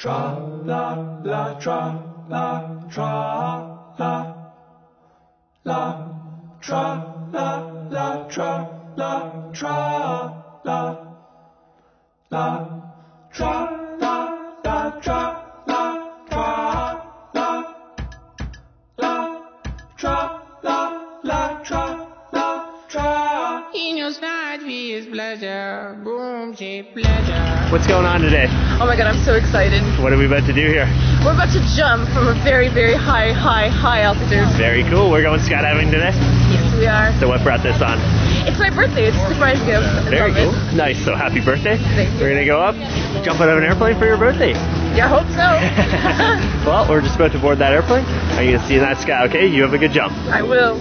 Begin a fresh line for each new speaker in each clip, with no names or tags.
Tra la la tra la tra la. La tra la la tra la tra la. La tra la la tra la tra la. La tra la la tra la tra.
In your smart is pleasure, boom, cheap pleasure.
What's going on today?
Oh my god, I'm so excited.
What are we about to do here?
We're about to jump from a very, very high, high, high altitude.
Very cool. We're going skydiving today.
Yes, we are.
So what brought this on?
It's my birthday. It's a surprise gift. I
Very cool.
it.
Nice. So happy birthday.
Thank you.
We're gonna go up, jump out of an airplane for your birthday.
Yeah, I hope so.
well, we're just about to board that airplane. Are you gonna see in that sky. Okay, you have a good jump.
I will.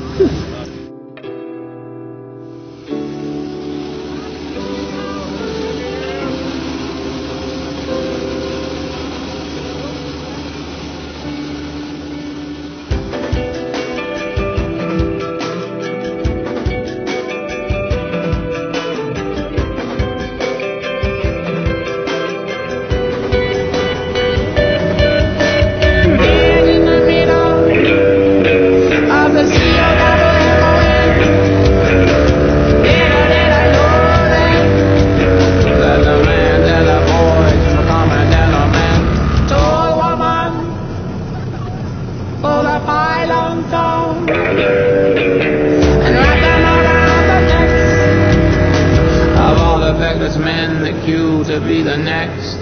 men the queue to be the next.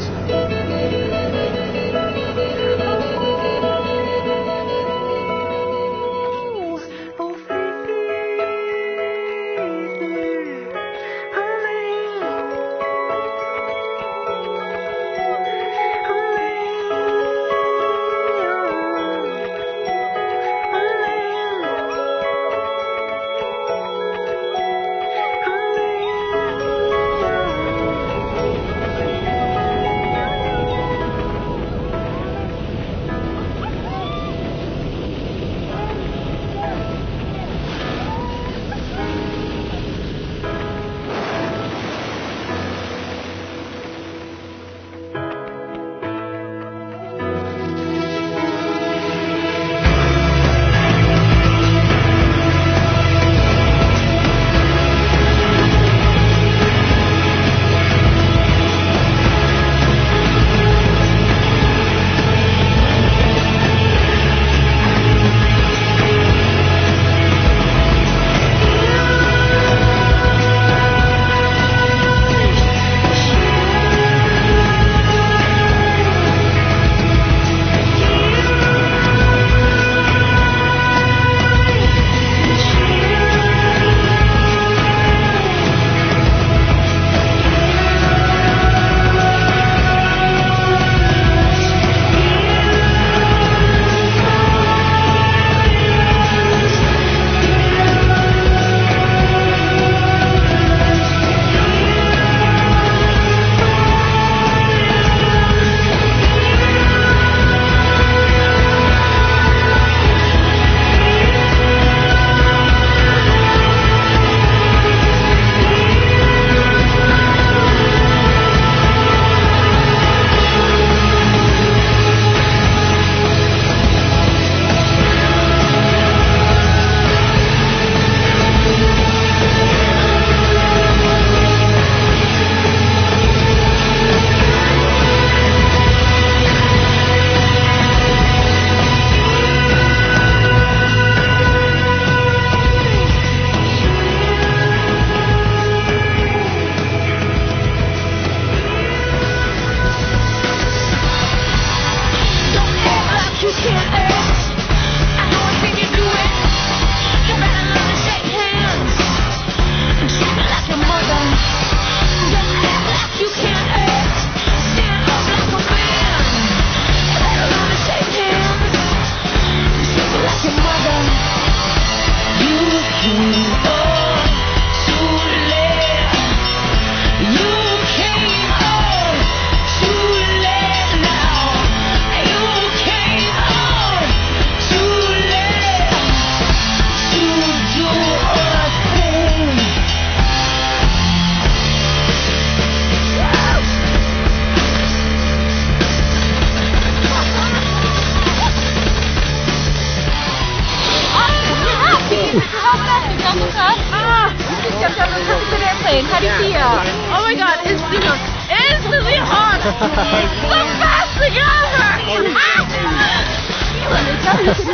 The best thing ever!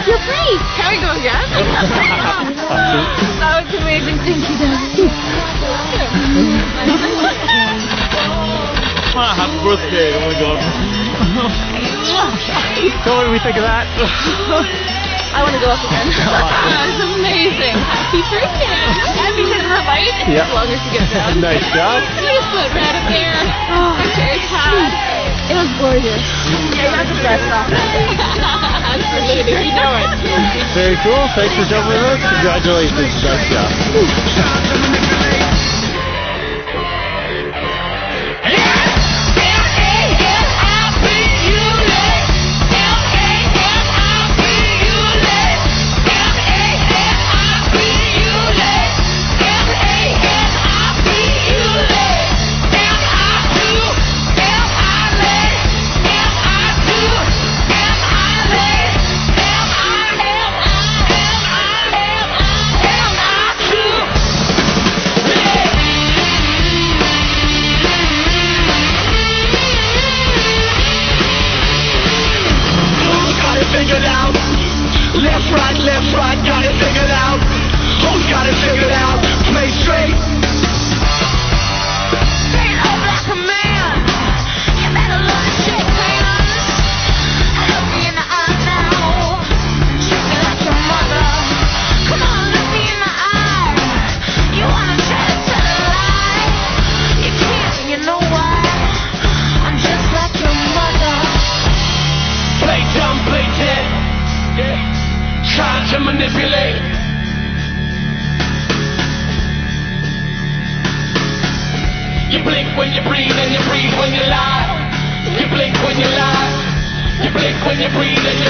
You're free! Can we go again? that was amazing. Thank you, Debbie.
Happy birthday. Oh my god. so what do we think of that?
I want to go up again. That was amazing. Happy birthday. And because of her light, it
Yeah.
takes longer to get down.
nice job.
Just put right up there. Gorgeous. That's the best. Absolutely.
Very cool. Thanks for jumping with us. Congratulations. Nice job.
Manipulate. You blink when you breathe and you breathe when you lie. You blink when you lie. You blink when you breathe and you